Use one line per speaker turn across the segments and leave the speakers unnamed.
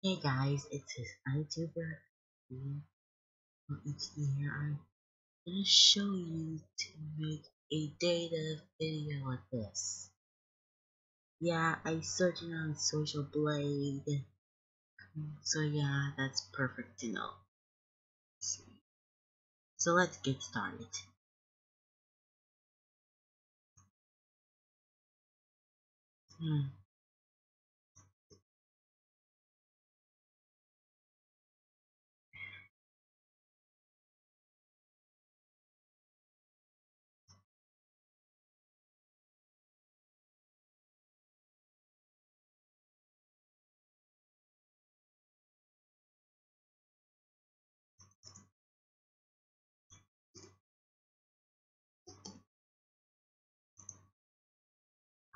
Hey guys, it's his YouTuber. It's here. I'm gonna show you to make a data video like this. Yeah, I searched on Social Blade. So yeah, that's perfect to know. So let's get started. Hmm.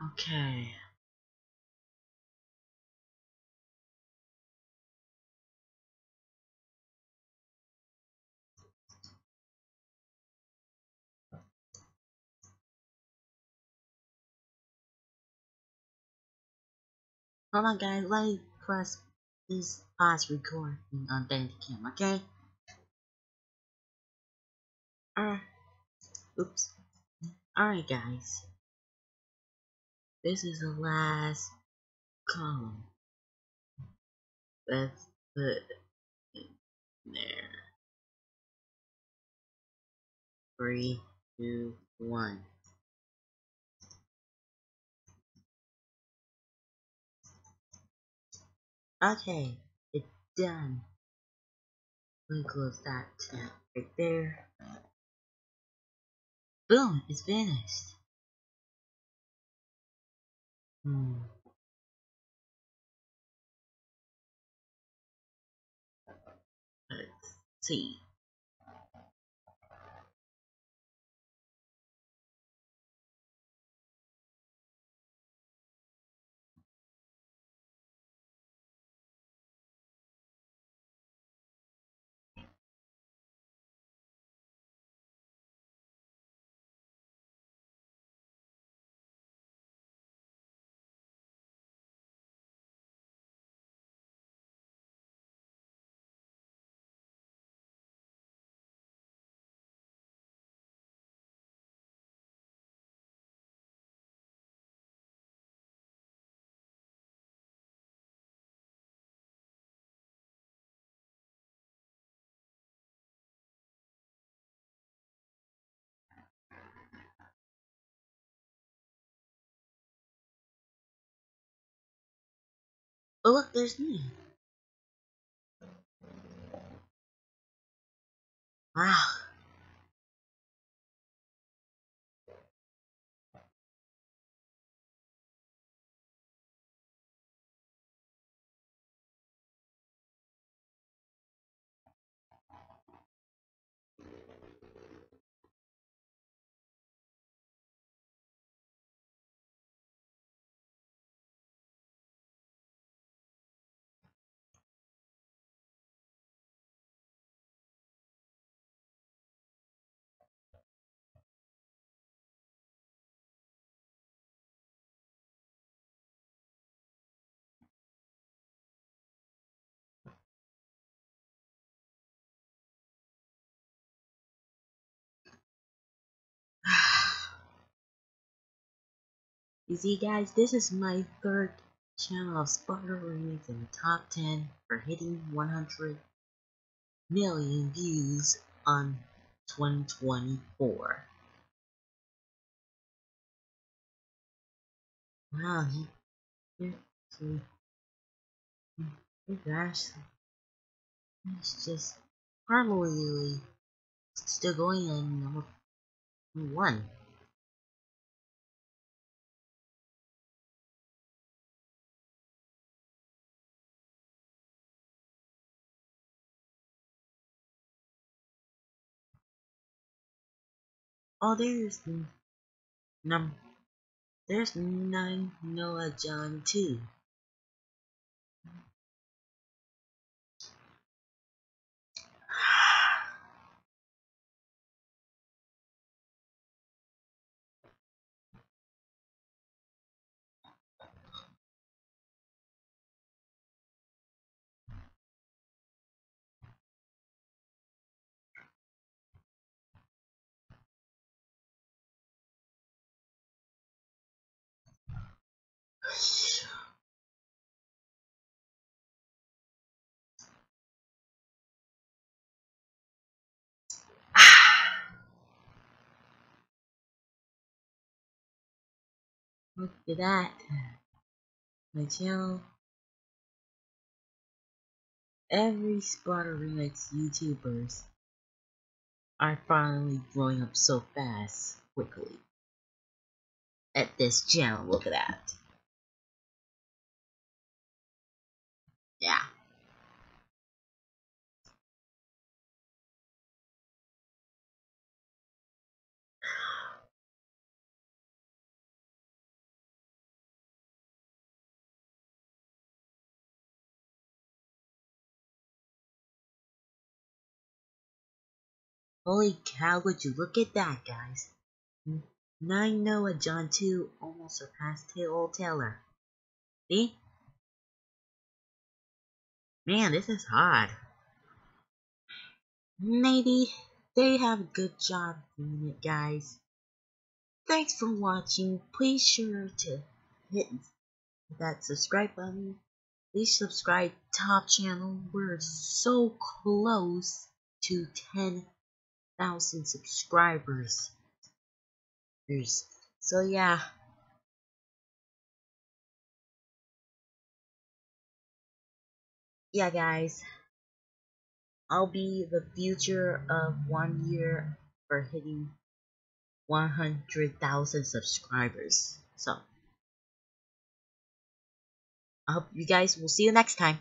Okay. Hold on guys, let me press this pause recording on Bandicam, okay? Uh, oops. Alright guys. This is the last column. Let's put it there. Three, two, one. Okay, it's done. Me close that tab right there. Boom, it's finished. Hmm. Let's see. Oh look, there's me. Wow. You see guys, this is my third channel of Sparta Remix in the top 10 for hitting 100 million views on 2024. Wow, he gosh, it's just probably still going on number one. Oh, there's num. There's nine Noah John too. Look at that. Channel. Every Sparta Remix YouTubers are finally growing up so fast, quickly. At this channel, look at that. Yeah. Holy cow, would you look at that, guys. Nine Noah John 2 almost surpassed Old Taylor. See? Man, this is hard. Maybe they have a good job doing it, guys. Thanks for watching. Please sure to hit that subscribe button. Please subscribe top channel. We're so close to 10 thousand subscribers. So yeah. Yeah guys. I'll be the future of one year for hitting 100,000 subscribers. So, I hope you guys will see you next time.